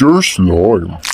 Mr. Slime.